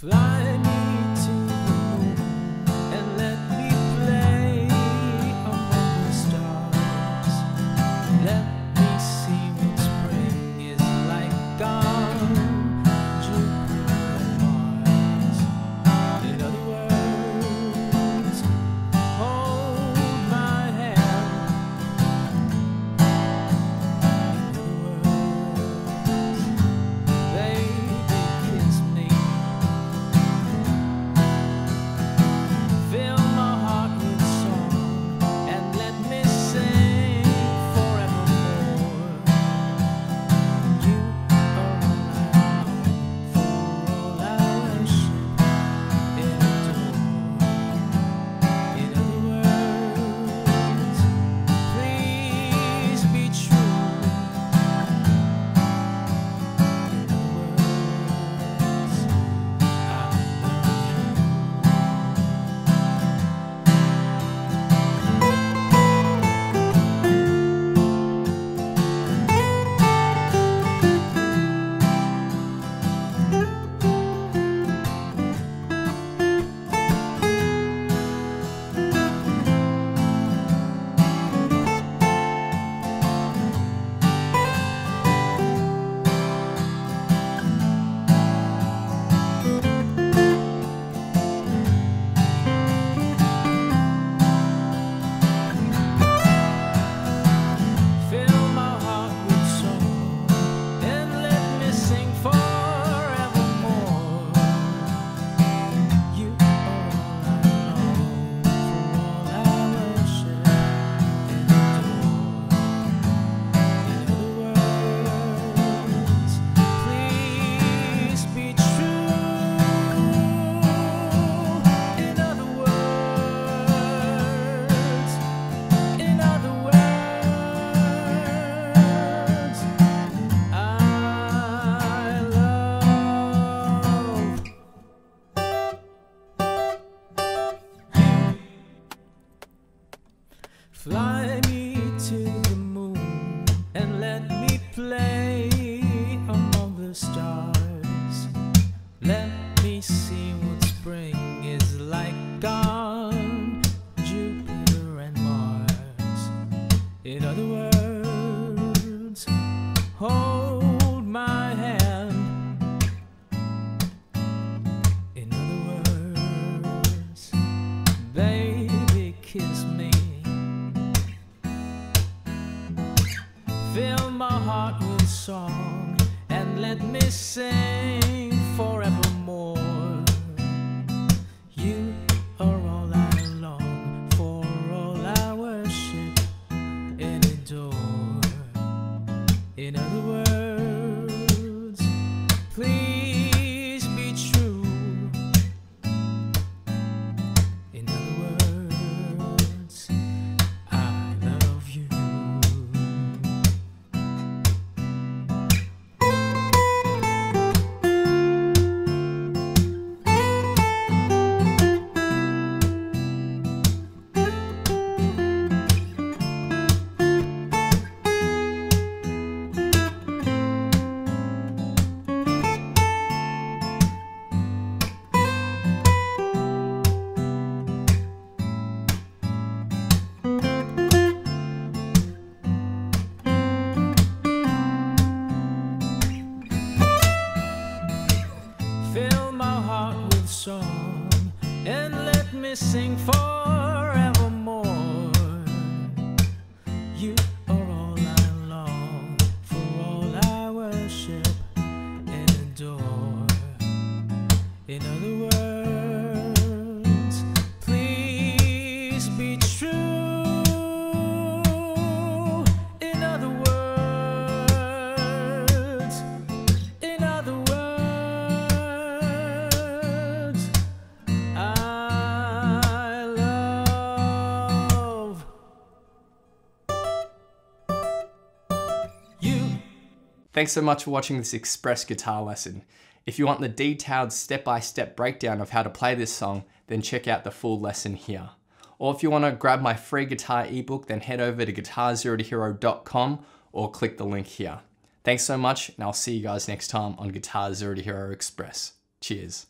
Fly Fill Fly me song and let me sing let me sing forevermore. You are all I long for, all I worship and adore. In other Thanks so much for watching this express guitar lesson. If you want the detailed step-by-step breakdown of how to play this song, then check out the full lesson here. Or if you want to grab my free guitar ebook, then head over to guitarzerotohero.com or click the link here. Thanks so much, and I'll see you guys next time on Guitar Zero to Hero Express. Cheers.